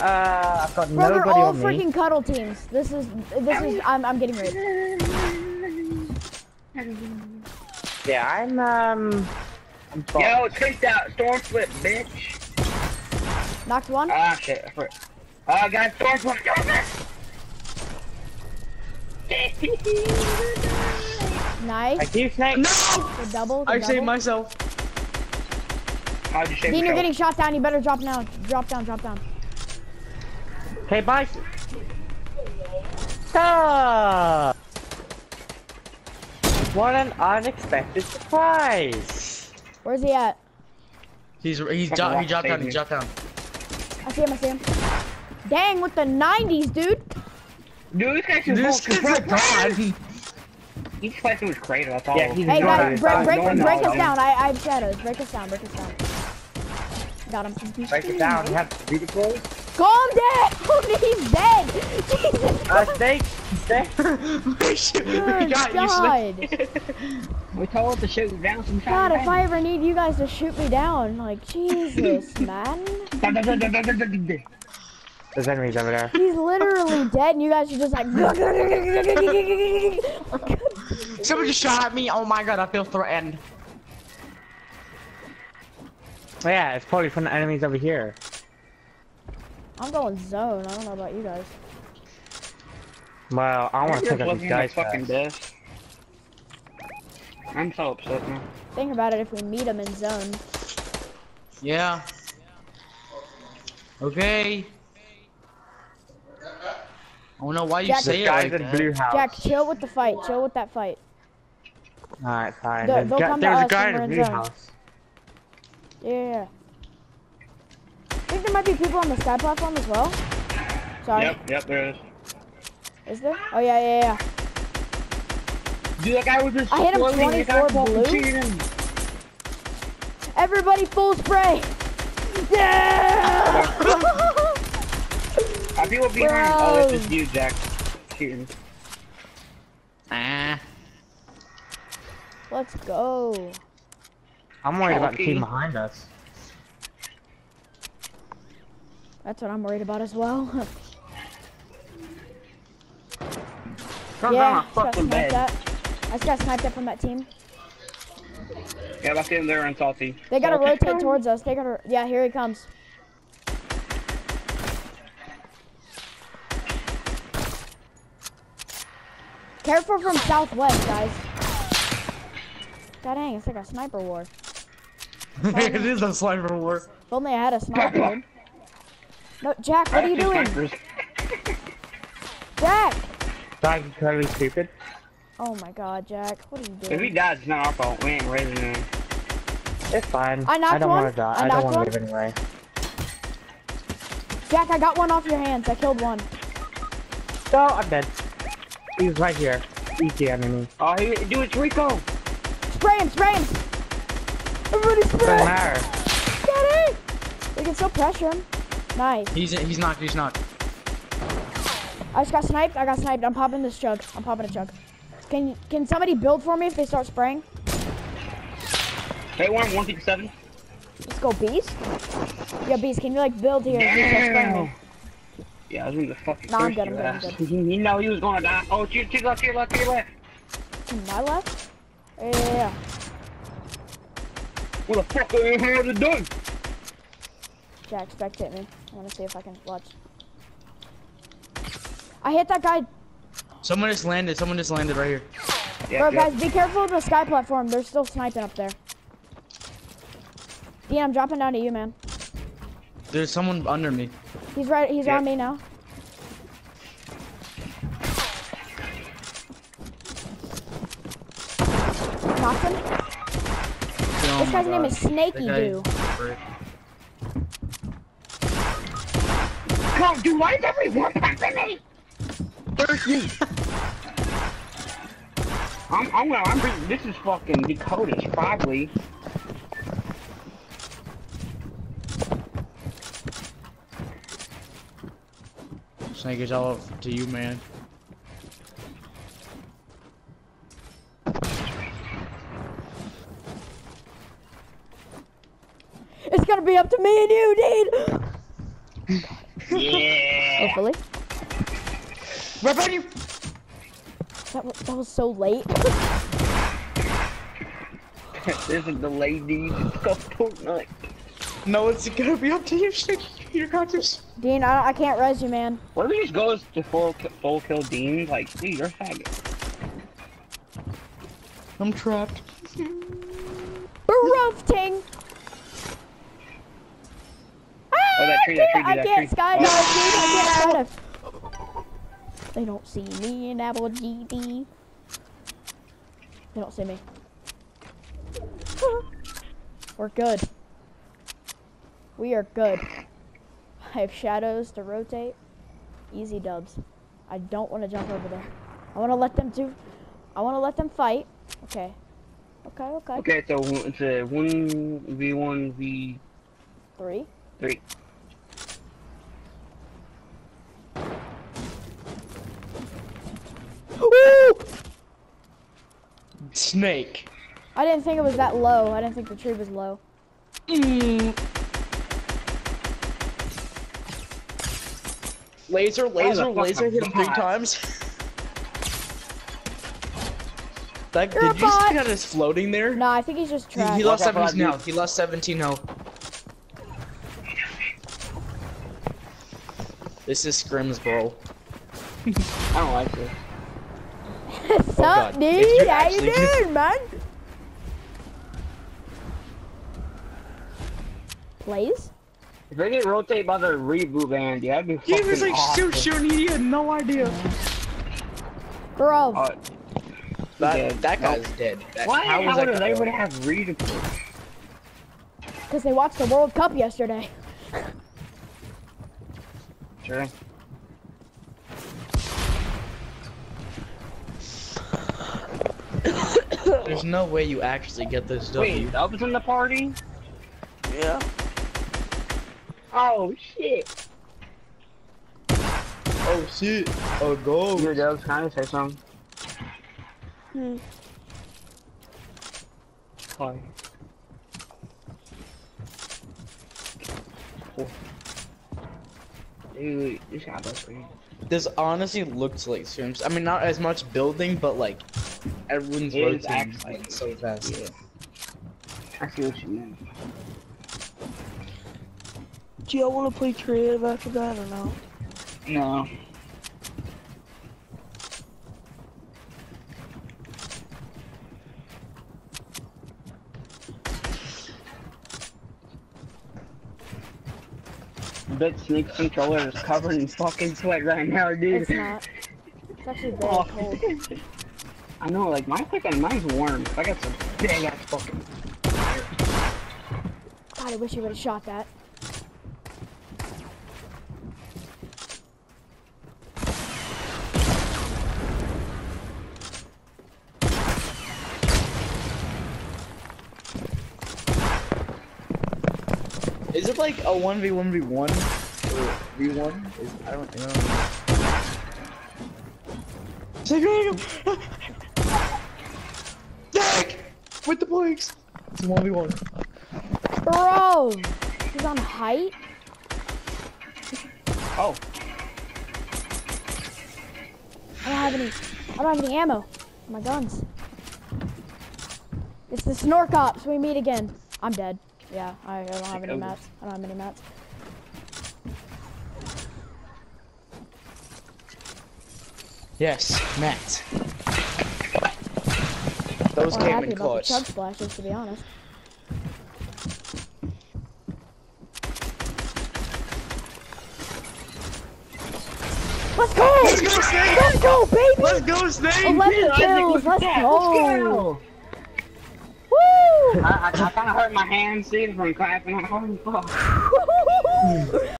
Uh, I've got Bro, they're all on me. freaking cuddle teams. This is, this is, I'm, I'm getting raped. Yeah, I'm um. I'm fucked. Yo, take that storm flip, bitch. Knocked one. Ah, shit. I forgot. Oh, I got storm flip. Nice. Thank you, Snake. No! The double. The I double. saved myself. How'd you shave Dean, you're getting shot down. You better drop down. Drop down. Drop down. Okay, bye. Stop! What an unexpected surprise! Where's he at? He's he's Fucking dropped he rock dropped down. He dropped down. I see him. I see him. Dang, with the 90s, dude. Dude, this guy's This fucking kid's a crazy. god. He's fighting with Kratos, that's all. Yeah, he's Hey, guys, it's break, break, No, no, break us down. I, I have shadows. Break us down. Break us down. Got him. Break it down. You have to beautiful. Calm down. He's dead. Jesus Uh, Christ. Snake. Snake. we Good got you, Snake. God. We told to shoot down some God, if I ever need you guys to shoot me down, like, Jesus, man. There's enemies over there. He's literally dead, and you guys are just like. Somebody just shot at me. Oh my god, I feel threatened. Oh, yeah, it's probably from the enemies over here. I'm going zone. I don't know about you guys. Well, I want to pick up these guys fucking first. death. I'm so upset now. Think about it if we meet him in zone. Yeah. Okay. I don't know why you Jack- say it guys like in that. blue house. Jack, chill with the fight. Chill with that fight. Alright, fine. They'll- There's, they'll gu- come to there's a us guy in we're a in blue zone. house. Yeah, yeah, yeah. I think there might be people on the sky platform as well. Sorry. Yep, yep, there is. Is there? Oh, yeah, yeah, yeah. Dude, that guy was just I hit him floating, the guy 24 fucking blue. Everybody full spray! Yeah! Are people behind? Oh, it's just you, Jack. Shooting. Ah. Let's go. I'm worried about the team behind us. That's what I'm worried about as well. Come yeah, down I just got fucking sniped bed. at. I just got sniped at from that team. Yeah, that's him there and salty. They gotta Salty. rotate towards us. They gotta. Yeah, here he comes. Careful from southwest, guys. God dang, it's like a sniper war. it is a sniper war. If only I had a sniper. Dude. No, Jack, what are you doing? snipers. Jack! Jack, you totally stupid. Oh my god, Jack, what are you doing? If he doing? dies, it's not our fault. We ain't raising him. It's fine. I knocked don't one. want to die. I I, don't knocked want one. to live anyway. Jack, I got one off your hands. I killed one. No, I'm dead. He's right here. Easy enemy. Oh, he, dude, it's Rico. Spray him, spray him! Everybody spray! Doesn't spray! matter. Get it! We can still pressure him. Nice. He's he's knocked. He's knocked. I just got sniped. I got sniped. I'm popping this chug. I'm popping a chug. Can can somebody build for me if they start spraying? Hey, one, 157. Let's go, Beast. Yeah, Beast, can you like build here if they spraying me? Yeah, I was in the fucking Nah, I'm good, I'm good, I'm good. You know he was gonna die. Oh, to your, to your left, to your left, to your left. To my left? Yeah, yeah, yeah. What the fuck are you here to do? Jack, spectate me. I want to see if I can watch. I hit that guy. Someone just landed. Someone just landed right here. Yeah, Bro, guys, be careful of the sky platform. They're still sniping up there. Dean, I'm dropping down to you, man. There's someone under me. He's right. He's Yep. on me now. Knocked him. Oh This my guy's name is Snaky That guy- Doo. Come dude, why is everyone pumping me? Thirsty. I'm, I'm gonna, I'm bringing, this is fucking Dakota's probably. Snake is all up to you, man. It's gonna be up to me and you, Dean. Yeah. Oh, Hopefully. Right behind you. That was, that was so late. There's a delay, dude. Go Fortnite. No, it's gonna be up to you. You're conscious. Dean, I, I can't res you, man. What if we just go to full, full kill Dean? Like, dude, you're a faggot. I'm trapped. Berufting! That tree, that tree, I can't tree. skydive, dude. I can't skydive. They don't see me in Apple GD. They don't see me. We're good. We are good. I have shadows to rotate. Easy dubs. I don't want to jump over there. I want to let them do. I want to let them fight. Okay. Okay. Okay. Okay, so it's a 1v1 v Three. 3. Snake. I didn't think it was that low. I didn't think the tree was low. Mm. Laser, laser, fuck laser. Hit him three times. That, You're a did you see bot. that is floating there? No, I think he's just He, trash. he lost Watch out for 17 that health. He lost 17 health. This is scrims, bro. I don't like this. What's Oh, up, God. dude? If you How you actually could- doing, man? Please? If they get rotate by the reboot van, yeah, that'd be He fucking was like awesome. shoot, shooting. He had no idea. Bro, Uh, That, dead. that Nope. guy's dead. That, Why how the was hell that they would have redeploy? because they watched the World Cup yesterday. Sure. There's no way you actually get this W. Wait, Dub's in the party? Yeah. Oh shit. Oh shit. Oh go. Your Dub's trying to say something. Hmm. Hi. Dude, this guy looks pretty. This honestly looks like scrims. I mean, not as much building, but like everyone's It is rotating actually- like so fast. Yeah. I see what you mean. Do y'all want to play creative after that or no? No. Bet Snake's controller is covered in fucking sweat right now, dude. It's not. It's actually very Oh. cold. I know, like my fucking mine's warm. I got some big ass fucking. God, I wish you would have shot that. Is it like a one v one v one or v one? Is, I don't know. Dick with the blinks. It's one v one. Bro, he's on height. Oh, I don't have any. I don't have any ammo. My guns. It's the Snork Ops. We meet again. I'm dead. Yeah, I, I don't have any over. mats. I don't have any mats. Yes, Matt. Those I'm came happy in about the chug splashes, to be honest. Let's go! Let's go, Snake! Let's go, baby! Let's go, Snake! 11 kills. Let's yeah, go! Let's Woo! I, I, I kind of hurt my hands, dude, from clapping. Holy fuck.